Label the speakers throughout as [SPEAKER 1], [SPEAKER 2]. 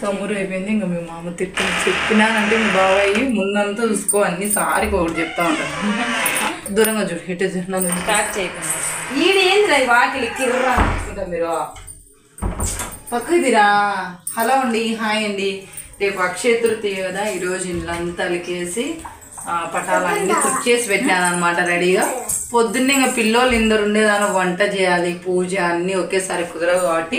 [SPEAKER 1] సమురు అయిపోయింది. ఇంకా మీ మామ తిట్టి చెప్పినానంటే మీ బాబాయ్ ముందంతా చూసుకో అన్ని సారికి ఒకటి చెప్తా ఉంటాను దూరంగా చూడు నన్ను చూడు.
[SPEAKER 2] స్టార్ట్ చేయకుండా
[SPEAKER 1] ఈడ ఏందిరా ఈ వాకిలి? కిర్రా అనుకుంటా మీరు. పక్కదిరా. హలో అండి హాయ్ అండి. రేపు అక్షయ తృతీయ కదా ఈరోజు ఇల్లంతా అలికేసి ఆ, పటాలన్నీ తుడిచేసి పెట్టాను అనమాట రెడీగా. పొద్దున్నే ఇంకా పిల్లోళ్ళు ఇందరు ఉండేదాని వంట చేయాలి పూజ అన్నీ ఒకేసారి కుదరవు కాబట్టి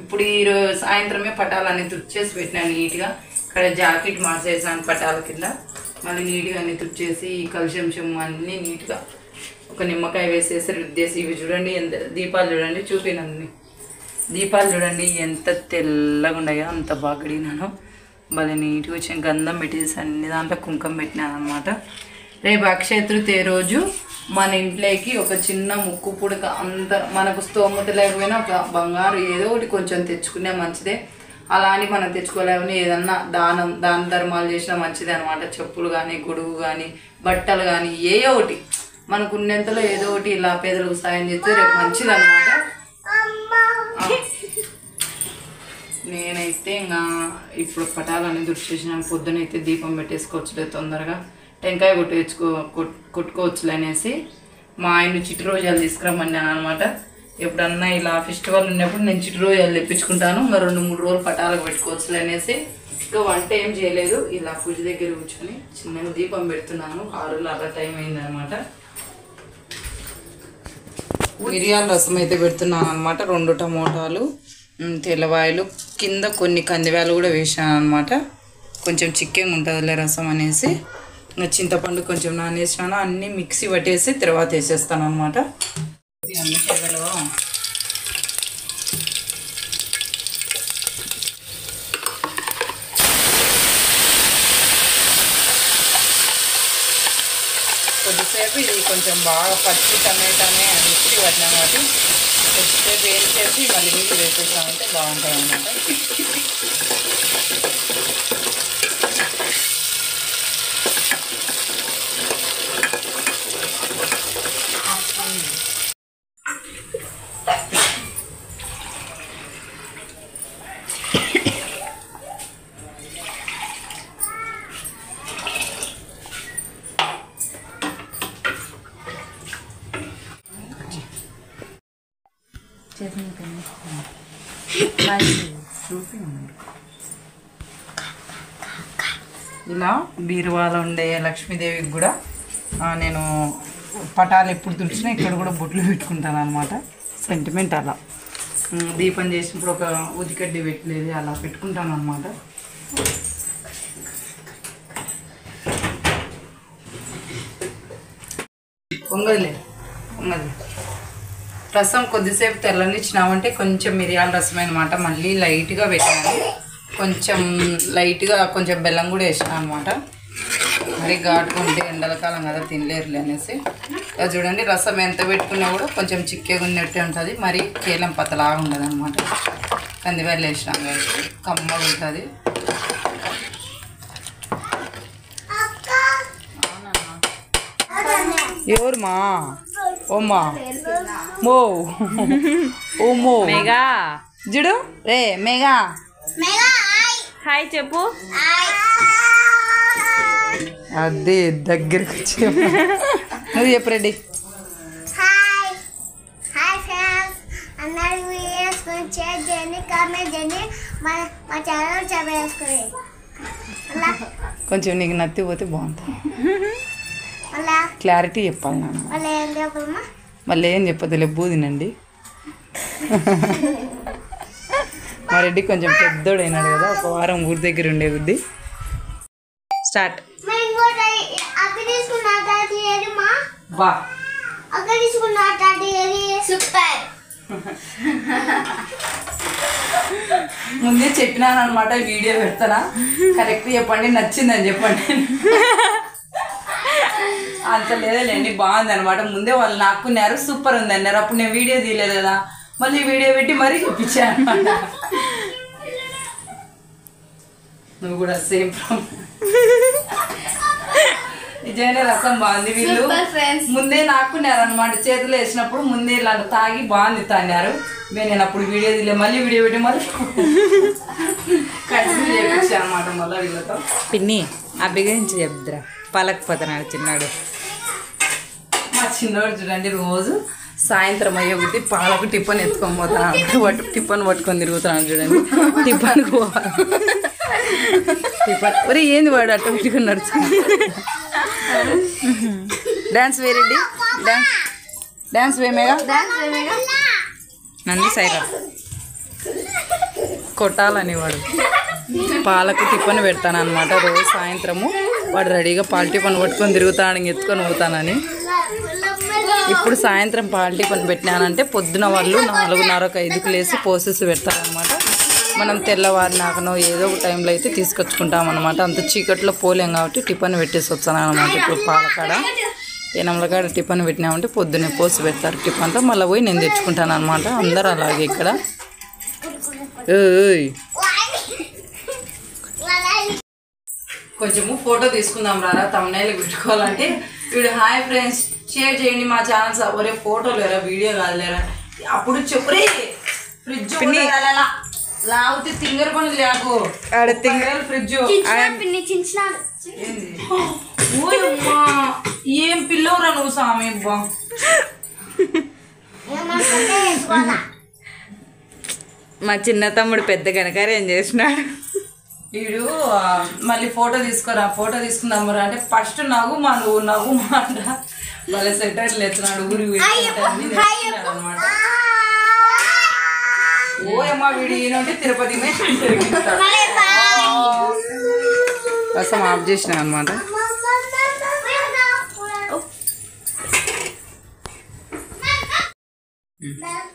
[SPEAKER 1] ఇప్పుడు ఈరోజు సాయంత్రమే పటాలన్నీ తుడిచేసి పెట్టినాను నీట్గా. ఇక్కడ జాకెట్ మార్చేసాను పటాల కింద. మళ్ళీ నీట్గా అన్ని తుడిచేసి ఈ కలుషం చెమ్ము అన్నీ నీట్గా ఒక నిమ్మకాయ వేసేసి రుద్దేసి ఇవి చూడండి ఎంత దీపాలు చూడండి చూపినండి దీపాలు చూడండి ఎంత తెల్లగా ఉన్నాయో అంత బాగా కడిగినాను. భలే నీట్గా వచ్చిన గంధం పెట్టేసి అన్ని దాంట్లో కుంకం పెట్టినాను అనమాట రేపు అక్షయ తృతీయ రోజు. మన ఇంట్లోకి ఒక చిన్న ముక్కు పుడక అంత మనకు స్తోమత లేకపోయినా ఒక బంగారు ఏదో ఒకటి కొంచెం తెచ్చుకునే మంచిదే. అలా అని మనం తెచ్చుకోలేమని ఏదన్నా దానం దాన ధర్మాలు చేసినా మంచిదే అనమాట చెప్పులు కానీ గొడుగు కానీ బట్టలు కానీ ఏ ఒకటి. మనకు ఉన్నంతలో ఏదో ఒకటి ఇలా పేదలకు సాయం చేస్తే రేపు మంచిది అనమాట నేనైతే ఇంకా ఇప్పుడు పటాలన్నీ చేసిన పొద్దునైతే దీపం పెట్టేసుకోవచ్చు తొందరగా. టెంకాయ కొట్టేసుకో కొట్- అనేసి మా ఆయన చిట్టి రోజాలు తీసుకురమ్మన్నాను అనమాట ఎప్పుడన్నా ఇలా ఫెస్టివల్ ఉన్నప్పుడు నేను చిట్టి రోజాలు తెప్పించుకుంటాను. ఇంకా రెండు మూడు రోజులు పటాలకు పెట్టుకోవచ్చులనేసి ఇంకా వంట ఏం చేయలేదు. ఇలా పూజ దగ్గర కూర్చొని చిన్నగా దీపం పెడుతున్నాను. ఆరులో అలా టైం అయిందనమాట మిరియాల రసం అయితే పెడుతున్నాను అనమాట రెండు టమోటాలు తెల్లవాయలు కింద కొన్ని కందివేలు కూడా వేసాను అనమాట కొంచెం చిక్కెంగా ఉంటుందిలే రసం అనేసి. చింతపండు కొంచెం నానేసాను అన్నీ మిక్సీ పట్టేసి తర్వాత వేసేస్తాను అనమాట అన్ని కొద్దిసేపు ఇది కొంచెం బాగా పచ్చి టమాటానే మిక్సీ పట్టినాం కాబట్టి కొద్దిసేపు ఏం చేసి మళ్ళీ నీళ్ళు వేసేసామంటే బాగుంటుంది అన్నమాట ఇలా బీరువాలో ఉండే లక్ష్మీదేవికి కూడా నేను పటాలు ఎప్పుడు తుడిచినా ఇక్కడ కూడా బొట్లు పెట్టుకుంటాను అనమాట సెంటిమెంట్ అలా. దీపం చేసినప్పుడు ఒక ఉదికడ్డి పెట్టలేదు అలా పెట్టుకుంటాను అనమాట పొంగలే పొంగలి రసం కొద్దిసేపు తెల్లనిచ్చినామంటే కొంచెం మిరియాల రసం అనమాట మళ్ళీ లైట్గా పెట్టాను. కొంచెం లైట్గా కొంచెం బెల్లం కూడా వేసాను అనమాట మరి ఘాటుగా ఉంటే ఎండల కాలం కదా తినలేరులే అనేసి. ఇలా చూడండి రసం ఎంత పెట్టుకున్నా కూడా కొంచెం చిక్కగా ఉన్నట్టే ఉంటుంది. మరి కేలం పతలాగా ఉండదు అనమాట కందివేలు వేసినాం కాబట్టి కమ్మగా ఉంటుంది. ఎవరుమా ఓమ్మా మో. ఓమో
[SPEAKER 2] మెగా.
[SPEAKER 1] చూడు రే మేఘా
[SPEAKER 2] హాయ్. చెప్పు.
[SPEAKER 1] అదే దగ్గరికి వచ్చి నువ్వు చెప్పు రెడ్డి
[SPEAKER 3] హాయ్. Hi friends. అందరూ వీడియోస్ గురించి షేర్ చేయండి కామెంట్ చేయండి. మా మా ఛానల్
[SPEAKER 1] కొంచెం నీకు నత్తిపోతే బాగుంటుంది. క్లారిటీ చెప్పాలి నాన్న.
[SPEAKER 3] మళ్ళీ ఏం చెప్పమ్మా
[SPEAKER 1] మళ్ళీ ఏం చెప్పదులే బూదినండి మా రెడ్డి కొంచెం పెద్దోడు అయినాడు కదా ఒక వారం ఊరి దగ్గర ఉండే బుద్ధి. స్టార్ట్.
[SPEAKER 3] సూపర్.
[SPEAKER 1] ముందే చెప్పినాను అనమాట వీడియో పెడతానా? కరెక్ట్ చెప్పండి నచ్చిందని చెప్పండి. అంత లేదులేండి బాగుంది అనమాట ముందే వాళ్ళు నాకున్నారు సూపర్ ఉంది అన్నారు అప్పుడు నేను వీడియో తీయలేదు కదా. మళ్ళీ వీడియో పెట్టి మరీ చూపించాను అనమాట నువ్వు కూడా సేమ్ నిజమైన రసం బాగుంది వీళ్ళు. ముందే నాకున్నారు అనమాట చేతులు వేసినప్పుడు ముందే ఇలా తాగి బాగుంది తాన్నారు నేను అప్పుడు వీడియో తీయలే మళ్ళీ వీడియో పెట్టి మళ్ళీ కట్ అనమాట మళ్ళీ వీళ్ళతో.
[SPEAKER 2] పిన్ని అబ్బి గురించి చెప్తురా పలకపోతున్నాడు చిన్నాడు.
[SPEAKER 1] మా చిన్నవాడు చూడండి రోజు సాయంత్రం అయ్యే కొద్ది పాలకు టిఫన్ ఎత్తుకొని పోతాను పట్టు టిఫన్ పట్టుకొని తిరుగుతున్నాను చూడండి. టిఫన్ పోవాలి. టిఫన్. ఒరే ఏంది వాడు అట్ట పెట్టుకుని నడుచుకుని డాన్స్ వేరెడ్డి డాన్స్. డాన్స్ వేమేగా
[SPEAKER 2] నంది సైరా.
[SPEAKER 1] కొట్టాలని వాడు. పాలకు టిఫన్ పెడతాను అనమాట రోజు సాయంత్రము వాడు రెడీగా పాల టిఫన్ పట్టుకొని తిరుగుతాను ఎత్తుకొని పోతానని. ఇప్పుడు సాయంత్రం పాల టిఫన్ పెట్టినానంటే పొద్దున వాళ్ళు నాలుగున్నరకు ఐదుకు లేసి పోసేసి పెడతారనమాట మనం తెల్లవారినాకనో ఏదో ఒక టైంలో అయితే తీసుకొచ్చుకుంటాం అనమాట అంత చీకట్లో పోలేం కాబట్టి టిఫన్ పెట్టేసి వచ్చాను అనమాట ఇప్పుడు పాలకాడ. ఏనమ్మల కాడ టిఫన్ పెట్టినామంటే పొద్దున్నే పోసి పెడతారు టిఫన్తో మళ్ళీ పోయి నేను తెచ్చుకుంటాను అనమాట అందరూ అలాగే ఇక్కడ. కొంచెము ఫోటో తీసుకుందాం రారా తమ్నైల్ పెట్టుకోవాలంటే. వీడు హాయ్ ఫ్రెండ్స్ షేర్ చేయండి మా ఛానల్స్ ఒరే ఫోటో లేరా వీడియో కాదు లేరా. అప్పుడు చెప్పురే ఫ్రిడ్జ్ లాగితే తింగర పని లేకు. ఫ్రిడ్జ్ ఏం పిల్లవురా నువ్వు సామి? అబ్బా
[SPEAKER 2] మా చిన్న తమ్ముడు పెద్ద కనుక ఏం చేసినాడు.
[SPEAKER 1] వీడు మళ్ళీ ఫోటో తీసుకోరా ఫోటో తీసుకుందాం అంటే ఫస్ట్ నవ్వు మా నువ్వు నవ్వు మాట వాళ్ళ సెటర్లు ఎత్తున్నాడు ఊరికి అనమాట ఓయమ్మా వీడు ఈయనంటే తిరుపతి. కోసం ఆఫ్ చేసిన అనమాట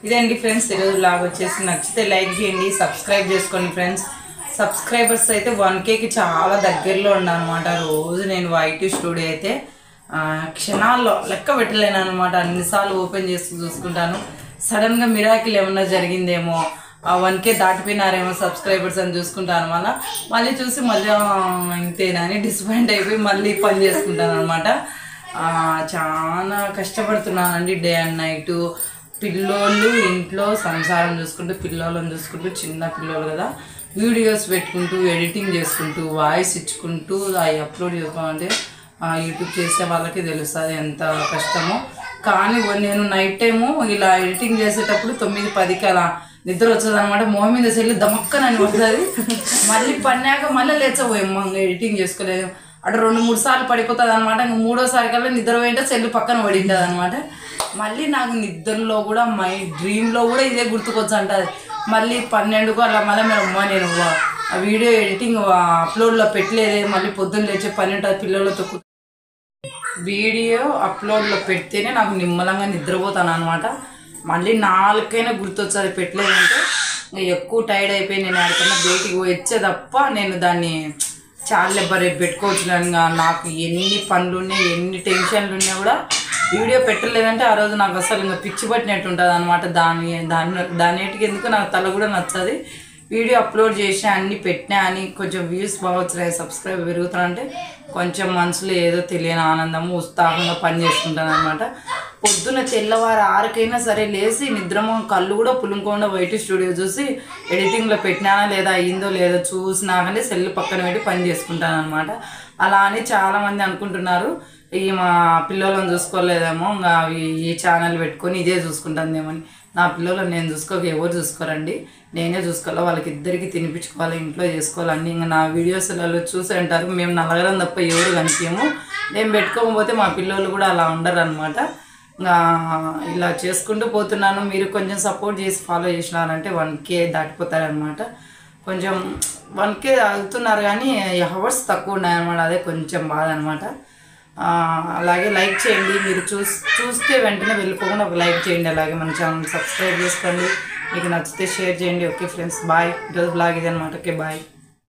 [SPEAKER 1] ఇదండి ఫ్రెండ్స్ ఈరోజు లాగ్ వచ్చేసి నచ్చితే లైక్ చేయండి సబ్స్క్రైబ్ చేసుకోండి ఫ్రెండ్స్. సబ్స్క్రైబర్స్ అయితే వన్ కేకి చాలా దగ్గరలో అనమాట రోజు నేను వైట్ స్టూడియో అయితే క్షణాల్లో లెక్క పెట్టలేను అనమాట అన్నిసార్లు ఓపెన్ చేస్తూ చూసుకుంటాను. సడన్గా మిరాకిల్ ఏమన్నా జరిగిందేమో వన్ కే దాటిపోయినారేమో సబ్స్క్రైబర్స్ అని చూసుకుంటాను. మళ్ళీ మళ్ళీ చూసి మళ్ళీ ఆ, ఇంతేనా అని డిసప్పాయింట్ అయిపోయి మళ్ళీ పని చేసుకుంటాను అనమాట చాలా కష్టపడుతున్నానండి డే అండ్ నైట్. పిల్లోళ్ళు ఇంట్లో సంసారం చూసుకుంటూ పిల్లోళ్ళని చూసుకుంటూ చిన్న పిల్లోళ్ళు కదా. వీడియోస్ పెట్టుకుంటూ ఎడిటింగ్ చేసుకుంటూ వాయిస్ ఇచ్చుకుంటూ అవి అప్లోడ్ చేసుకోవాలంటే యూట్యూబ్ చేసే వాళ్ళకి తెలుస్తుంది ఎంత కష్టమో. కానీ నేను నైట్ టైము ఇలా ఎడిటింగ్ చేసేటప్పుడు తొమ్మిది పదికి అలా నిద్ర వచ్చేది అనమాట మొహం మీద చెల్లి దమక్కనని వస్తుంది మళ్ళీ పన్నాక మళ్ళీ లేచబోయమ్మ ఎడిటింగ్ చేసుకోలేదు. అటు రెండు మూడు సార్లు పడిపోతుంది అనమాట ఇంక మూడోసారి కల్లా నిద్ర పోయింటే సెల్లు పక్కన పడింటుంది అనమాట మళ్ళీ నాకు నిద్రలో కూడా మై డ్రీమ్లో కూడా ఇదే గుర్తుకొచ్చు అంటుంది మళ్ళీ పన్నెండుకు అలా మళ్ళీ మేము అమ్మ నేను ఆ వీడియో ఎడిటింగ్ అప్లోడ్లో పెట్టలేదే. మళ్ళీ పొద్దున్న లేచే పన్నెండు పిల్లలతో కు- వీడియో అప్లోడ్లో పెడితేనే నాకు నిమ్మలంగా నిద్రపోతాను అనమాట మళ్ళీ నాలుకైనా గుర్తొచ్చేది పెట్టలేదంటే ఎక్కువ టైర్డ్ అయిపోయి నేను ఎక్కడికన్నా బయటికి వచ్చే తప్ప నేను దాన్ని చాలా రేపు పెట్టుకోవచ్చు నాకు ఎన్ని పనులు ఉన్నాయి ఎన్ని టెన్షన్లు ఉన్నా కూడా వీడియో పెట్టలేదంటే ఆ రోజు నాకు అసలు ఇంకా పిచ్చి పట్టినట్టు ఉంటుంది అనమాట దాని దాని దానిటికి ఎందుకు నాకు తల కూడా నచ్చది వీడియో అప్లోడ్ చేసినా అన్ని పెట్టినా అని కొంచెం వ్యూస్ బాగా వచ్చినాయి సబ్స్క్రైబ్ పెరుగుతానంటే కొంచెం మనసులో ఏదో తెలియని ఆనందము ఉత్సాహంగా పనిచేసుకుంటాను అనమాట పొద్దున తెల్లవారు ఆరుకైనా సరే లేచి నిద్రమో కళ్ళు కూడా పులుంకోకుండా బయట స్టూడియో చూసి ఎడిటింగ్లో పెట్టినానా లేదా అయ్యిందో లేదో చూసినాకనే సెల్ పక్కన పెట్టి పని చేసుకుంటాను అనమాట అలా అని చాలామంది అనుకుంటున్నారు. ఈ మా పిల్లలను చూసుకోలేదేమో ఇంకా ఈ- ఛానల్ పెట్టుకొని ఇదే చూసుకుంటుందేమని అని. నా పిల్లలను నేను చూసుకోక ఎవరు చూసుకోరండి. నేనే చూసుకోవాలి వాళ్ళకి ఇద్దరికి తినిపించుకోవాలి ఇంట్లో చేసుకోవాలని ఇంకా నా వీడియోస్లలో చూసి అంటారు మేము నలగరం తప్ప ఎవరు కనిపించము. నేను పెట్టుకోకపోతే మా పిల్లలు కూడా అలా ఉండరు అనమాట ఇలా చేసుకుంటూ పోతున్నాను మీరు కొంచెం సపోర్ట్ చేసి ఫాలో చేసినారంటే వన్ కే దాటిపోతారనమాట కొంచెం వన్ కే అవుతున్నారు కానీ హవర్స్ తక్కువ ఉన్నాయన్నమాట అదే కొంచెం బాధ అనమాట అలాగే లైక్ చేయండి మీరు చూస్ చూస్తే వెంటనే వెళ్ళిపోకుండా ఒక లైక్ చేయండి అలాగే మన ఛానల్ సబ్స్క్రైబ్ చేసుకోండి. మీకు నచ్చితే షేర్ చేయండి. ఓకే ఫ్రెండ్స్ బాయ్ ఈరోజు బ్లాగ్ ఇది అనమాట ఓకే బాయ్